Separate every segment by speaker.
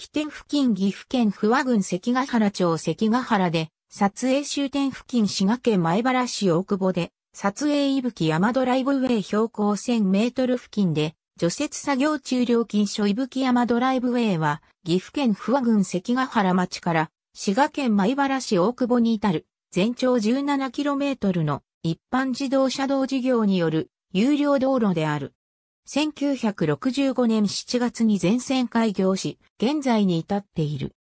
Speaker 1: 起点付近岐阜県不和郡関ヶ原町関ヶ原で、撮影終点付近滋賀県前原市大久保で、撮影伊吹山ドライブウェイ標高1000メートル付近で、除雪作業中料金所伊吹山ドライブウェイは、岐阜県不和郡関ヶ原町から、滋賀県前原市大久保に至る、全長 17km の一般自動車道事業による有料道路である。1965年7月に全線開業し、現在に至っている。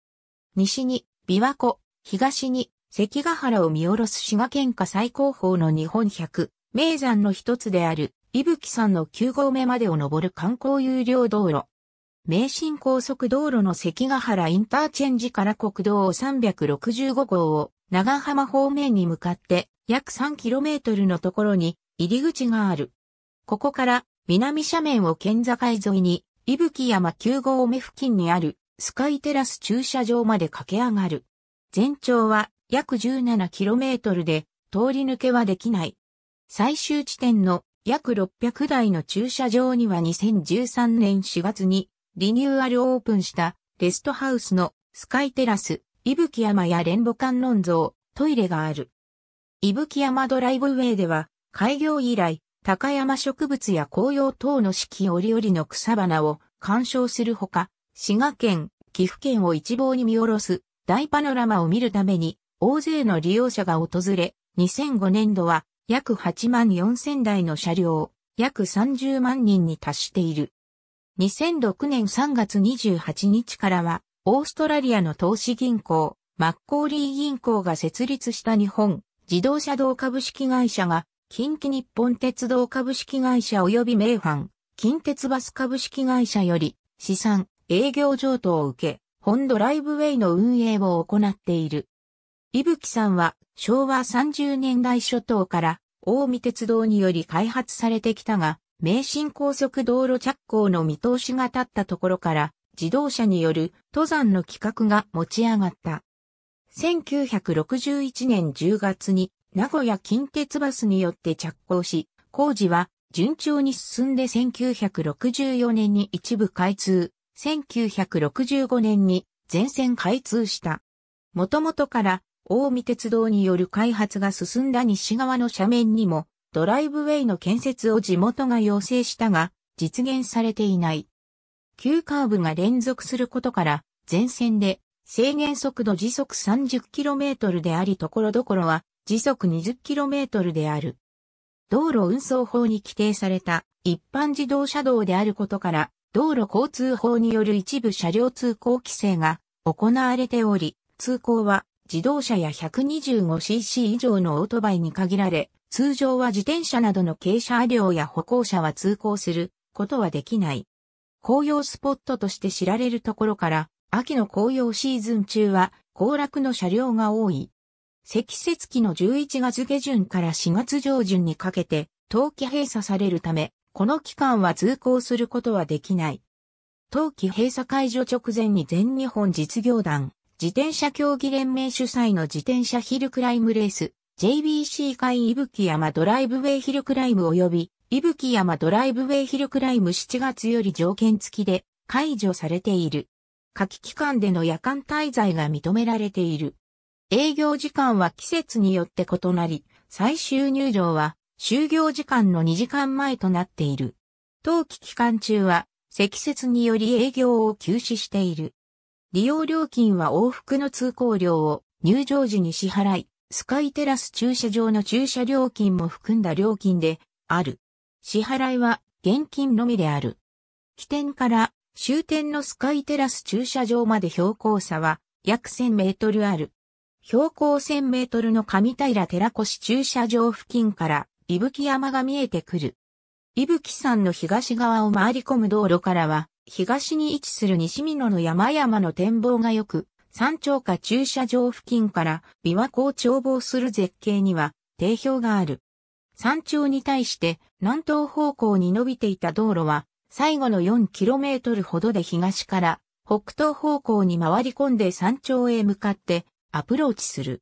Speaker 1: 西に、琵琶湖、東に、関ヶ原を見下ろす滋賀県下最高峰の日本百名山の一つである、伊吹山の9合目までを登る観光有料道路。名神高速道路の関ヶ原インターチェンジから国道365号を長浜方面に向かって約 3km のところに入り口がある。ここから南斜面を県境沿いに伊吹山9合目付近にあるスカイテラス駐車場まで駆け上がる。全長は約 17km で通り抜けはできない。最終地点の約600台の駐車場には2013年4月にリニューアルオープンしたレストハウスのスカイテラス、伊吹山や連母観音像、トイレがある。伊吹山ドライブウェイでは開業以来、高山植物や紅葉等の四季折々の草花を鑑賞するほか、滋賀県、岐阜県を一望に見下ろす大パノラマを見るために大勢の利用者が訪れ、2005年度は約8万4千台の車両、約30万人に達している。2006年3月28日からは、オーストラリアの投資銀行、マッコーリー銀行が設立した日本自動車道株式会社が、近畿日本鉄道株式会社及び名阪、近鉄バス株式会社より、資産、営業譲渡を受け、本ドライブウェイの運営を行っている。伊吹さんは昭和30年代初頭から大見鉄道により開発されてきたが、名神高速道路着工の見通しが立ったところから自動車による登山の企画が持ち上がった。1961年10月に名古屋近鉄バスによって着工し、工事は順調に進んで1964年に一部開通、1965年に全線開通した。もともとから大見鉄道による開発が進んだ西側の斜面にもドライブウェイの建設を地元が要請したが実現されていない。急カーブが連続することから全線で制限速度時速 30km でありところどころは時速 20km である。道路運送法に規定された一般自動車道であることから道路交通法による一部車両通行規制が行われており、通行は自動車や 125cc 以上のオートバイに限られ、通常は自転車などの軽車両や歩行者は通行することはできない。紅葉スポットとして知られるところから、秋の紅葉シーズン中は行楽の車両が多い。積雪期の11月下旬から4月上旬にかけて、冬季閉鎖されるため、この期間は通行することはできない。冬季閉鎖解除直前に全日本実業団、自転車競技連盟主催の自転車ヒルクライムレース、JBC 会伊吹山ドライブウェイヒルクライム及び、伊吹山ドライブウェイヒルクライム7月より条件付きで解除されている。夏季期間での夜間滞在が認められている。営業時間は季節によって異なり、最終入場は就業時間の2時間前となっている。冬季期間中は積雪により営業を休止している。利用料金は往復の通行料を入場時に支払い、スカイテラス駐車場の駐車料金も含んだ料金である。支払いは現金のみである。起点から終点のスカイテラス駐車場まで標高差は約1000メートルある。標高1000メートルの上平寺越駐車場付近から伊吹山が見えてくる。伊吹山の東側を回り込む道路からは東に位置する西美濃の山々の展望が良く、山頂下駐車場付近から琵琶湖を眺望する絶景には定評がある。山頂に対して南東方向に伸びていた道路は最後の 4km ほどで東から北東方向に回り込んで山頂へ向かってアプローチする。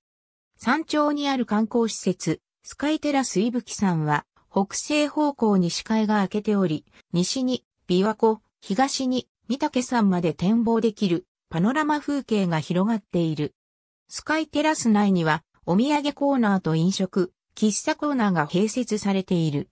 Speaker 1: 山頂にある観光施設、スカイテラス伊吹山は北西方向に視界が開けており、西に琵琶湖、東に三竹山まで展望できるパノラマ風景が広がっている。スカイテラス内にはお土産コーナーと飲食、喫茶コーナーが併設されている。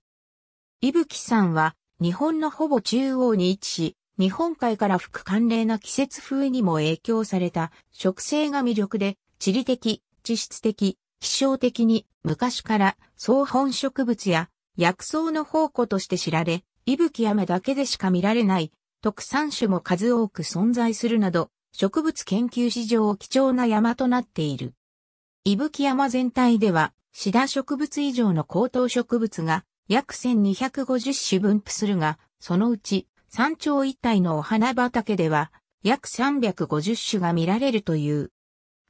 Speaker 1: 伊吹山は日本のほぼ中央に位置し、日本海から吹く寒冷な季節風にも影響された植生が魅力で、地理的、地質的、気象的に昔から草本植物や薬草の宝庫として知られ、伊吹山だけでしか見られない特産種も数多く存在するなど、植物研究史上貴重な山となっている。伊吹山全体では、シダ植物以上の高等植物が約1250種分布するが、そのうち山頂一帯のお花畑では約350種が見られるという。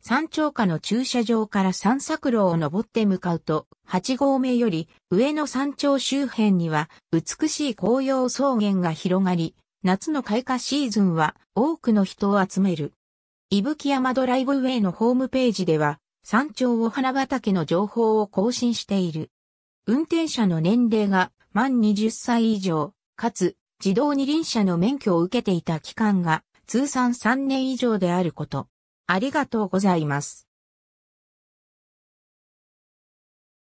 Speaker 1: 山頂下の駐車場から散策路を登って向かうと、8合目より上の山頂周辺には美しい紅葉草原が広がり、夏の開花シーズンは多くの人を集める。伊吹山ドライブウェイのホームページでは、山頂お花畑の情報を更新している。運転者の年齢が満20歳以上、かつ自動二輪車の免許を受けていた期間が通算3年以上であること。ありがとうございます。